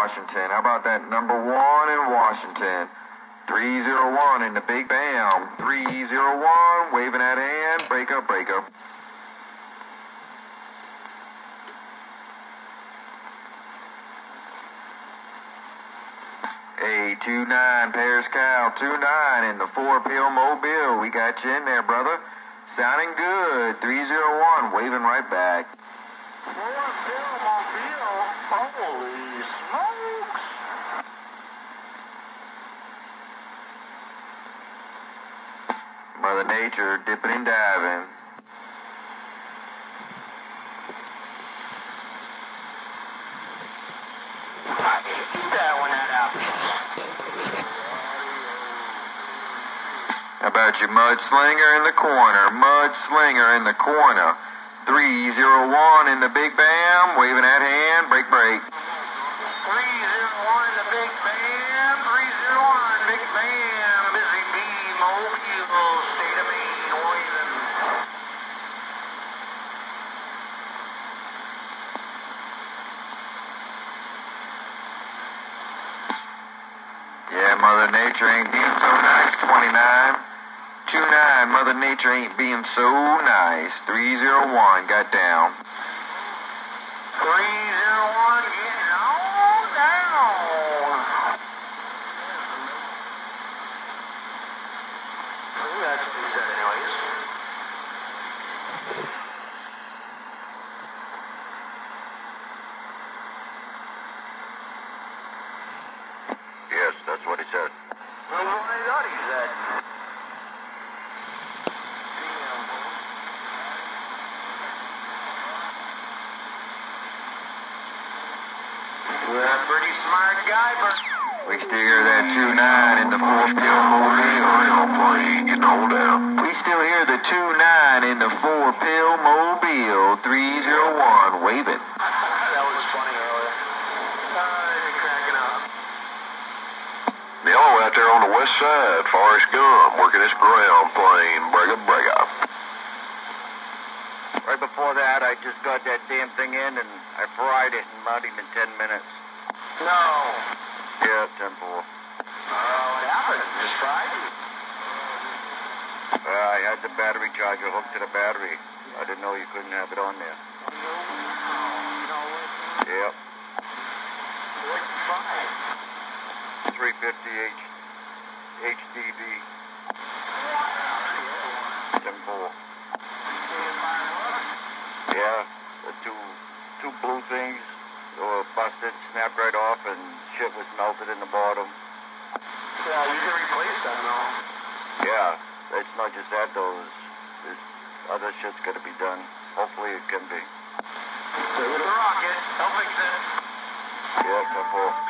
Washington. How about that number one in Washington? 301 in the Big Bam. 301, waving that hand. Break up, break up. Hey, 2-9, Paris Cal, 2-9 in the four-pill mobile. We got you in there, brother. Sounding good. 301, waving right back. Holy! Mother Nature dipping and diving. How about your mudslinger in the corner? Mudslinger in the corner. 301 in the Big Bam, waving at hand. Break, break. 301 in the Big Bam, 301 Big Bam, Busy Bee, Mobile, State of Maine, waving. Yeah, Mother Nature ain't being so nice. 29. 29, Mother Nature ain't being so nice. 301, got down. 301, a pretty smart guy, but We still hear that 2-9 in the four-pill mobile. getting on down. We still hear the 2-9 in the four-pill mobile. 301, waving. That was funny earlier. Uh, cracking up. Out there on the west side, Forrest Gump, working this ground plane. Break up, break up. Right before that, I just got that damn thing in and I fried it in not even 10 minutes. No. Yeah, 10 4. Uh, what happened? Just Friday? Uh, I had the battery charger hooked to the battery. I didn't know you couldn't have it on there. Yep. What five? 350 H HDD 10 4. Yeah, the two two blue things it snapped right off and shit was melted in the bottom. Yeah, you can replace that though. Yeah, it's not just that though. This there's other shit's gonna be done. Hopefully it can be. Stay the rocket. Help fix it. Yeah, couple.